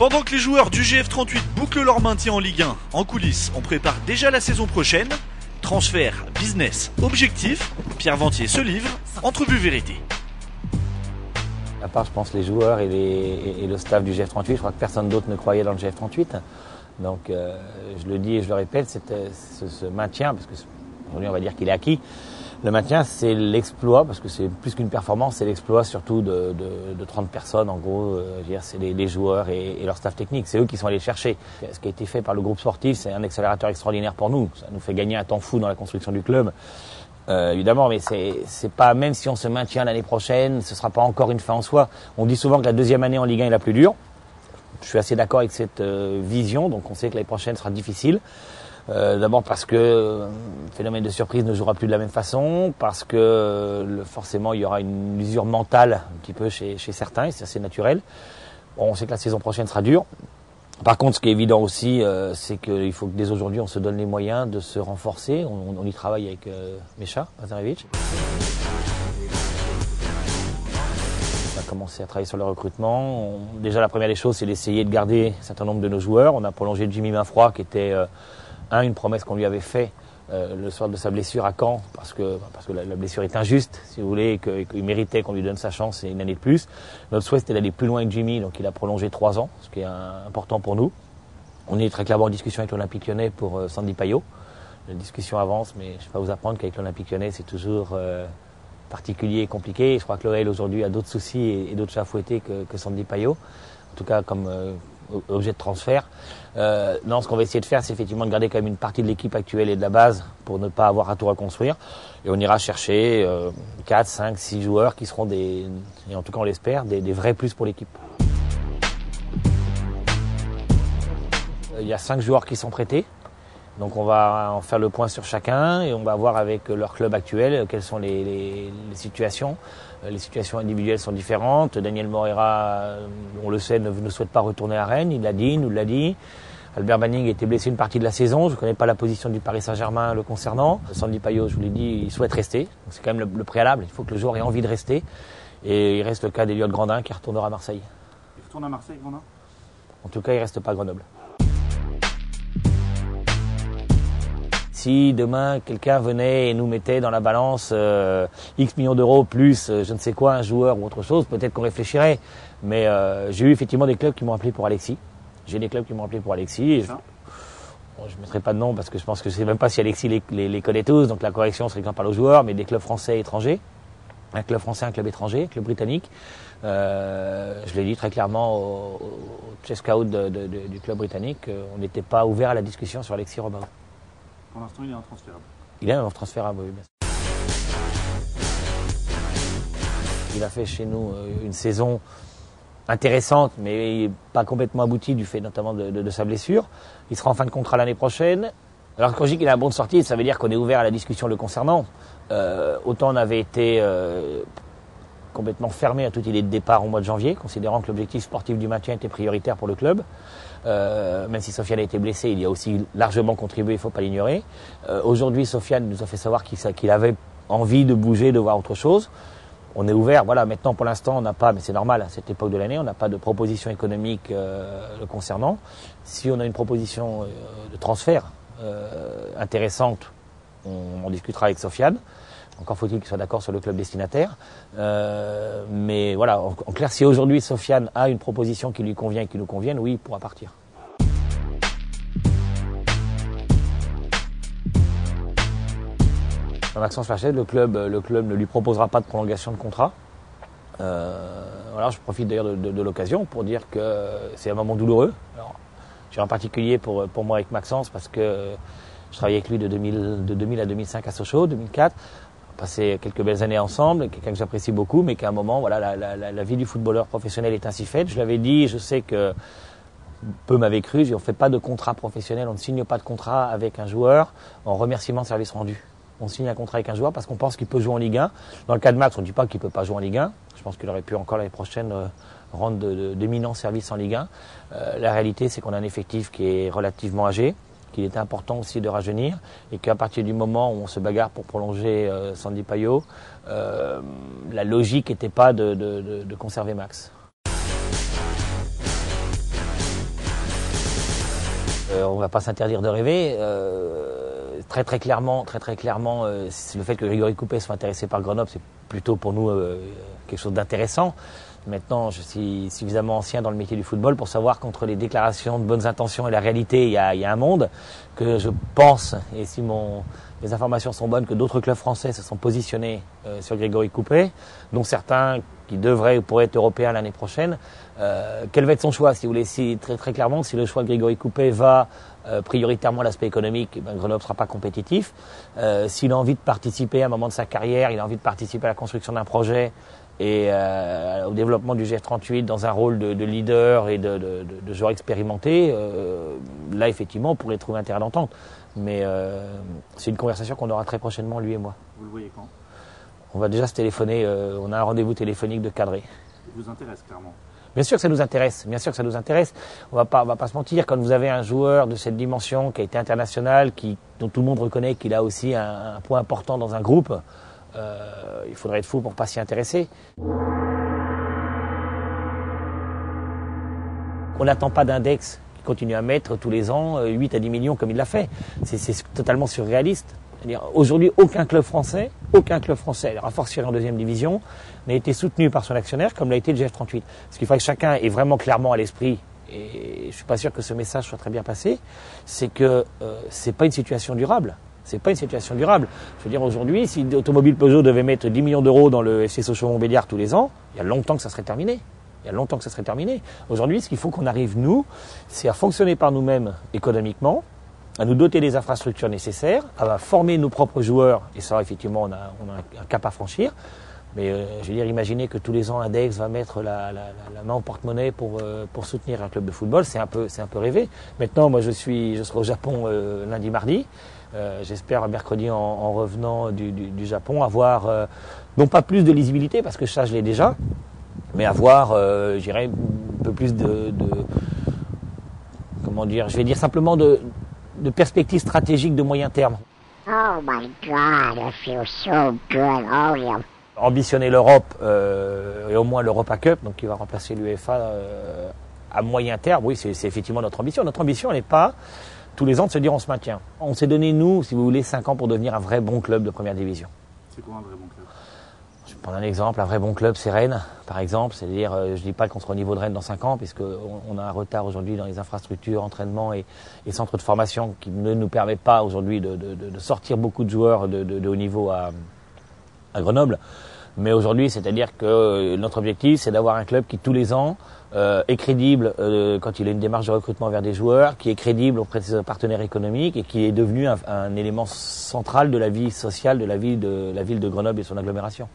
Pendant que les joueurs du GF38 bouclent leur maintien en Ligue 1, en coulisses, on prépare déjà la saison prochaine. Transfert, business, objectif, Pierre Ventier se livre, entrevue vérité. À part, je pense, les joueurs et, le staff du GF38, je crois que personne d'autre ne croyait dans le GF38. Donc, euh, je le dis et je le répète, ce, ce maintien, parce que aujourd'hui on va dire qu'il est acquis. Le maintien, c'est l'exploit, parce que c'est plus qu'une performance, c'est l'exploit surtout de, de- de 30 personnes. En gros, euh, c'est les, les joueurs et, et leur staff technique. C'est eux qui sont allés chercher. Ce qui a été fait par le groupe sportif, c'est un accélérateur extraordinaire pour nous. Ça nous fait gagner un temps fou dans la construction du club. Euh, évidemment, mais c'est pas même si on se maintient l'année prochaine, ce sera pas encore une fin en soi. On dit souvent que la deuxième année en Ligue 1 est la plus dure. Je suis assez d'accord avec cette euh, vision, donc on sait que l'année prochaine sera difficile. Euh, D'abord parce que euh, le phénomène de surprise ne jouera plus de la même façon, parce que euh, forcément il y aura une usure mentale un petit peu chez, certains, et c'est assez naturel. On sait que la saison prochaine sera dure. Par contre, ce qui est évident aussi, euh, c'est qu'il faut que dès aujourd'hui on se donne les moyens de se renforcer. On, y travaille avec euh, Mecha. On a commencé à travailler sur le recrutement. Déjà, la première des choses, c'est d'essayer de garder un certain nombre de nos joueurs. On a prolongé Jimmy Mainfroid, qui était euh, un, une promesse qu'on lui avait fait euh, le soir de sa blessure à Caen, parce que, parce que la, blessure est injuste, si vous voulez, et qu'il méritait qu'on lui donne sa chance et une année de plus. Notre souhait, c'était d'aller plus loin avec Jimmy, donc il a prolongé trois ans, ce qui est important pour nous. On est très clairement en discussion avec l'Olympique lyonnais pour euh, Sandy Payot. La discussion avance, mais je ne vais pas vous apprendre qu'avec l'Olympique lyonnais, c'est toujours euh, particulier et compliqué. Je crois que l'OL aujourd'hui a d'autres soucis et, d'autres chats à que, Sandy Payot, en tout cas comme objet de transfert. Euh, non, ce qu'on va essayer de faire, c'est effectivement de garder quand même une partie de l'équipe actuelle et de la base pour ne pas avoir à tout reconstruire. Et on ira chercher euh, 4, 5, 6 joueurs qui seront des, et en tout cas on l'espère, des, des vrais plus pour l'équipe. Euh, Il y a 5 joueurs qui sont prêtés. Donc on va en faire le point sur chacun et on va voir avec leur club actuel euh, quelles sont les, les- les situations. Euh, Les situations individuelles sont différentes. Daniel Moreira, euh, on le sait, ne, ne souhaite pas retourner à Rennes. Il l'a dit, il nous l'a dit. Albert Banning était blessé une partie de la saison. Je ne connais pas la position du Paris Saint-Germain le concernant. Sandy Payot, je vous l'ai dit, il souhaite rester. C'est quand même le, le préalable. Il faut que le joueur ait envie de rester. Et il reste le cas d'Eliott Grandin qui retournera à Marseille. Il retourne à Marseille, Grandin? En tout cas, il reste pas à Grenoble. Si demain quelqu'un venait et nous mettait dans la balance euh, X millions d'euros plus euh, je ne sais quoi, un joueur ou autre chose, peut-être qu'on réfléchirait. Mais euh, j'ai eu effectivement des clubs qui m'ont appelé pour Alexis. J'ai des clubs qui m'ont appelé pour Alexis. Et je, bon, je mettrai pas de nom parce que je pense que je sais même pas si Alexis les, les- les connaît tous. Donc la correction serait j'en parle aux joueurs, mais des clubs français et étrangers. Un club français, un club étranger, un club britannique. Euh, je l'ai dit très clairement au, au chess scout de- de- de- du club britannique, on n'était pas ouvert à la discussion sur Alexis Robin. Pour l'instant, il est intransférable. Il est même transférable, oui. Il a fait chez nous euh, une saison intéressante, mais pas complètement aboutie du fait notamment de, sa blessure. Il sera en fin de contrat l'année prochaine. Alors quand je dis qu'il a un bon de sortie, ça veut dire qu'on est ouvert à la discussion le concernant. Euh, autant on avait été euh, complètement fermé à toute idée de départ au mois de janvier, considérant que l'objectif sportif du maintien était prioritaire pour le club. Euh, même si Sofiane a été blessé, il y a aussi largement contribué, il ne faut pas l'ignorer. Euh, Aujourd'hui, Sofiane nous a fait savoir qu'il avait envie de bouger, de voir autre chose. On est ouvert, voilà, maintenant pour l'instant on n'a pas, mais c'est normal à cette époque de l'année, on n'a pas de proposition économique euh, le concernant. Si on a une proposition de transfert intéressante, on en discutera avec Sofiane. Encore faut-il qu'il soit d'accord sur le club destinataire. Euh, mais voilà, en, clair, si aujourd'hui Sofiane a une proposition qui lui convient et qui nous convienne, oui, il pourra partir. Maxence Flachet, le club, le club ne lui proposera pas de prolongation de contrat. Euh, je profite d'ailleurs de, l'occasion pour dire que c'est un moment douloureux. Alors, suis en particulier pour, pour moi avec Maxence parce que je travaillais avec lui de 2000, de 2000 à 2005 à Sochaux, 2004. On a passé quelques belles années ensemble, quelqu'un que j'apprécie beaucoup, mais qu'à un moment, voilà, la, vie du footballeur professionnel est ainsi faite. Je l'avais dit, je sais que peu m'avaient cru, on ne fait pas de contrat professionnel, on ne signe pas de contrat avec un joueur en remerciement de service rendu. On signe un contrat avec un joueur parce qu'on pense qu'il peut jouer en Ligue 1. Dans le cas de Max, on ne dit pas qu'il ne peut pas jouer en Ligue 1. Je pense qu'il aurait pu encore l'année prochaine euh, rendre d'éminents services en Ligue 1. Euh, la réalité, c'est qu'on a un effectif qui est relativement âgé, qu'il est important aussi de rajeunir, et qu'à partir du moment où on se bagarre pour prolonger euh, Sandy Payot, euh, la logique n'était pas de, conserver Max. euh, on va pas s'interdire de rêver. Euh, très très clairement, très très clairement, le fait que Grégory Coupé soit intéressé par Grenoble, c'est plutôt pour nous euh, quelque chose d'intéressant. Maintenant, je suis suffisamment ancien dans le métier du football pour savoir qu'entre les déclarations de bonnes intentions et la réalité, il y a, il y a un monde que je pense, et si mon, mes informations sont bonnes, que d'autres clubs français se sont positionnés euh, sur Grégory Coupé, dont certains qui devraient ou pourraient être européens l'année prochaine. Euh, quel va être son choix, si vous voulez, si, très, très clairement, si le choix de Grégory Coupé va euh, prioritairement l'aspect économique, ben, Grenoble ne sera pas compétitif. Euh, S'il a envie de participer à un moment de sa carrière, il a envie de participer à la construction d'un projet et euh, au développement du GF38 dans un rôle de, de leader et de, de, de joueur expérimenté, euh, là effectivement on pourrait trouver un terrain d'entente. Mais euh, c'est une conversation qu'on aura très prochainement lui et moi. Vous le voyez quand? On va déjà se téléphoner, on a un rendez-vous téléphonique de cadré. Il vous intéresse clairement. Bien sûr que ça nous intéresse, bien sûr que ça nous intéresse. On va pas, on va pas se mentir, quand vous avez un joueur de cette dimension qui a été international, qui, dont tout le monde reconnaît qu'il a aussi un, un, point important dans un groupe, euh, il faudrait être fou pour pas s'y intéresser. On n'attend pas d'index qui continue à mettre tous les ans 8 à 10 millions comme il l'a fait. C'est totalement surréaliste. Aujourd'hui, aucun club français, aucun club français, à fortiori en deuxième division, n'a été soutenu par son actionnaire comme l'a été le GF38. Ce qu'il faudrait que chacun ait vraiment clairement à l'esprit, et je suis pas sûr que ce message soit très bien passé, c'est que euh, c'est pas une situation durable. C'est pas une situation durable. Je veux dire, aujourd'hui, si l'automobile Peugeot devait mettre 10 millions d'euros dans le FC Sochaux-Montbéliard tous les ans, il y a longtemps que ça serait terminé. Il y a longtemps que ça serait terminé. Aujourd'hui, ce qu'il faut qu'on arrive, nous, c'est à fonctionner par nous-mêmes économiquement, à nous doter des infrastructures nécessaires, à former nos propres joueurs, et ça, effectivement, on a un cap à franchir. Mais euh, je veux dire, imaginez que tous les ans, Index va mettre la, la, main au porte-monnaie pour, euh, pour soutenir un club de football, c'est un peu, c'est un peu rêvé. Maintenant, moi, je suis, je serai au Japon euh, lundi, mardi. J'espère mercredi en, en revenant du, Japon avoir non pas plus de lisibilité parce que ça, je l'ai déjà, mais avoir, je dirais, un peu plus de, de, comment dire, je vais dire simplement de, de perspectives stratégiques de moyen terme. Oh my God, I feel so good. Oh yeah. Ambitionner l'Europe euh, et au moins l'Europa Cup, donc qui va remplacer l'UEFA euh, à moyen terme, oui, c'est effectivement notre ambition. Notre ambition n'est pas tous les ans de se dire on se maintient. On s'est donné, nous, si vous voulez, 5 ans pour devenir un vrai bon club de première division. C'est quoi un vrai bon club? Je vais prendre un exemple, un vrai bon club, c'est Rennes, par exemple. C'est-à-dire, euh, je dis pas qu'on sera au niveau de Rennes dans 5 ans, puisqu'on on a un retard aujourd'hui dans les infrastructures, entraînement et, et, centres de formation qui ne nous permet pas aujourd'hui de, de, de, sortir beaucoup de joueurs de, de haut niveau à, à Grenoble. Mais aujourd'hui, c'est-à-dire que notre objectif, c'est d'avoir un club qui tous les ans euh, est crédible euh, quand il a une démarche de recrutement vers des joueurs, qui est crédible auprès de ses partenaires économiques et qui est devenu un, un élément central de la vie sociale de la ville de, la ville de Grenoble et son agglomération.